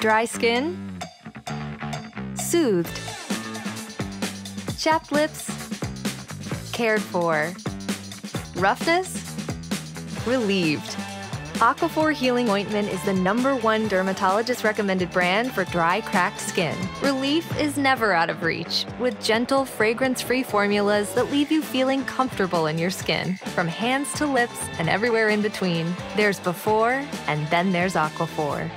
Dry skin? Soothed. Chapped lips? Cared for. Roughness? Relieved. Aquaphor Healing Ointment is the number one dermatologist recommended brand for dry, cracked skin. Relief is never out of reach, with gentle, fragrance free formulas that leave you feeling comfortable in your skin. From hands to lips and everywhere in between, there's before and then there's Aquaphor.